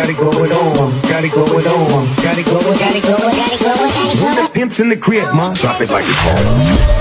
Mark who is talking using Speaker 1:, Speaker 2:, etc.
Speaker 1: got it going on, got it going on, got it going, got it going, got it going, got it going. The pimps in the crib, ma, drop it like it's hot.